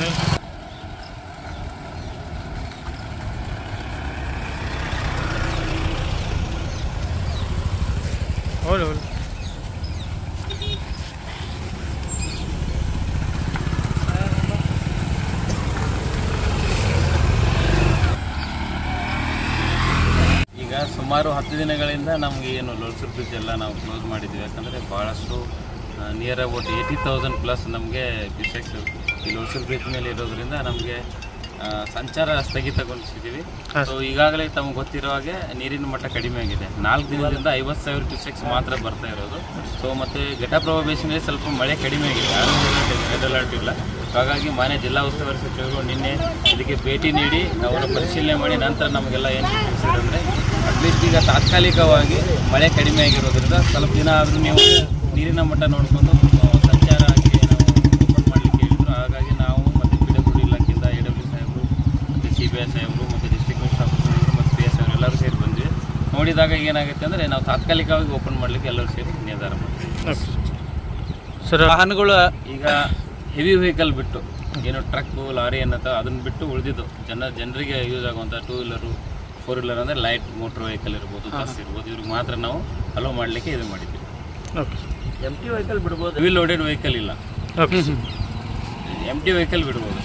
Hole hola. ಈಗ ಸುಮಾರು ಹತ್ತು ದಿನಗಳಿಂದ ನಮಗೆ ಏನು ಲೋಲ್ಸೂರ್ ಬ್ರಿಡ್ಜ್ ಎಲ್ಲ ನಾವು ಕ್ಲೋಸ್ ಮಾಡಿದ್ವಿ ಯಾಕಂದರೆ ಭಾಳಷ್ಟು near about eighty thousand plus ನಮಗೆ ಬಿಸೆಕ್ಸ್ ಈ ಉಸಿರು ಬ್ರಿಜ್ ಮೇಲೆ ಇರೋದ್ರಿಂದ ನಮಗೆ ಸಂಚಾರ ಸ್ಥಗಿತಗೊಳಿಸಿದ್ದೀವಿ. ಸೊ ಈಗಾಗಲೇ ತಮಗೆ ಗೊತ್ತಿರೋ ಹಾಗೆ ನೀರಿನ ಮಟ್ಟ ಕಡಿಮೆ ಆಗಿದೆ. ನಾಲ್ಕು ದಿನದಿಂದ ಐವತ್ತು ಸಾವಿರ ಕ್ಯೂಸೆಕ್ಸ್ ಮಾತ್ರ ಬರ್ತಾ ಇರೋದು. ಸೊ ಮತ್ತು ಘಟಪ್ರಭಾ ಬೇಸಿನಲ್ಲಿ ಸ್ವಲ್ಪ ಮಳೆ ಕಡಿಮೆ ಆಗಿದೆ. ರೆಡ್ ಅಲರ್ಟ್ ಇಲ್ಲ. ಹಾಗಾಗಿ ಮಾನ್ಯ ಜಿಲ್ಲಾ ಉಸ್ತುವಾರಿ ಸಚಿವರು ನಿನ್ನೆ ಇದಕ್ಕೆ ಭೇಟಿ ನೀಡಿ ಅವರ ಪರಿಶೀಲನೆ ಮಾಡಿ ನಂತರ ನಮಗೆಲ್ಲ ಏನು ತಿಳಿಸಿದ್ರೆ ಅಟ್ಲೀಸ್ಟ್ ಈಗ ತಾತ್ಕಾಲಿಕವಾಗಿ ಮಳೆ ಕಡಿಮೆ ಆಗಿರೋದ್ರಿಂದ ಸ್ವಲ್ಪ ದಿನ ಆದರೂ ನೀವು ನೀರಿನ ಮಟ್ಟ ನೋಡಿಕೊಂಡು ಸಂಚಾರ ಆಗಿ ನಾವು ಓಪನ್ ಮಾಡಲಿಕ್ಕೆ ಹೇಳಿದ್ರು ಹಾಗಾಗಿ ನಾವು ಮತ್ತು ಪಿ ಡಬ್ಲ್ಯೂ ಇಲಾಖೆಯಿಂದ ಎ ಡಬ್ಲ್ಯೂ ಸಾಹೇಬರು ಮತ್ತು ಸಿ ಬಿ ಐ ಸಾಹೇಬರು ಮತ್ತು ಡಿಸ್ಟ್ರಿಕ್ಟ್ ಮಿನಿಸ್ಟರ್ ಆಫೀಸರ್ ಮತ್ತು ಪಿ ಎಸ್ ಅವರು ಎಲ್ಲರೂ ಸೇರಿ ಬಂದ್ವಿ. ನೋಡಿದಾಗ ಏನಾಗುತ್ತೆ ಅಂದರೆ ನಾವು ತಾತ್ಕಾಲಿಕವಾಗಿ ಓಪನ್ ಮಾಡಲಿಕ್ಕೆ ಎಲ್ಲರೂ ಸೇರಿ ನಿರ್ಧಾರ ಮಾಡ್ತೀವಿ. ಸರ್ ವಾಹನಗಳು ಈಗ ಹೆವಿ ವೆಹಿಕಲ್ ಬಿಟ್ಟು ಏನು ಟ್ರಕ್ಕು ಲಾರಿ ಅನ್ನತ್ತ ಅದನ್ನು ಬಿಟ್ಟು ಉಳಿದಿದ್ದು. ಜನ ಜನರಿಗೆ ಯೂಸ್ ಆಗುವಂಥ ಟೂ ವೀಲರು ಫೋರ್ ವೀಲರ್ ಅಂದರೆ ಲೈಟ್ ಮೋಟ್ರ್ ವೆಹಿಕಲ್ ಇರ್ಬೋದು ಬಸ್ ಇರ್ಬೋದು ಇವ್ರಿಗೆ ಮಾತ್ರ ನಾವು ಅಲೋ ಮಾಡಲಿಕ್ಕೆ ಇದು ಮಾಡಿದ್ವಿ ಓಕೆ ಎಂ ಟಿ ವೆಹಿಕಲ್ ಬಿಡ್ಬೋದು. ಹೆವಿ ಲೋಡೆಡ್ ವೆಹಿಕಲ್ ಇಲ್ಲ. ಓಕೆ ಎಂ ಟಿ ವೆಹಿಕಲ್ ಬಿಡ್ಬೋದು.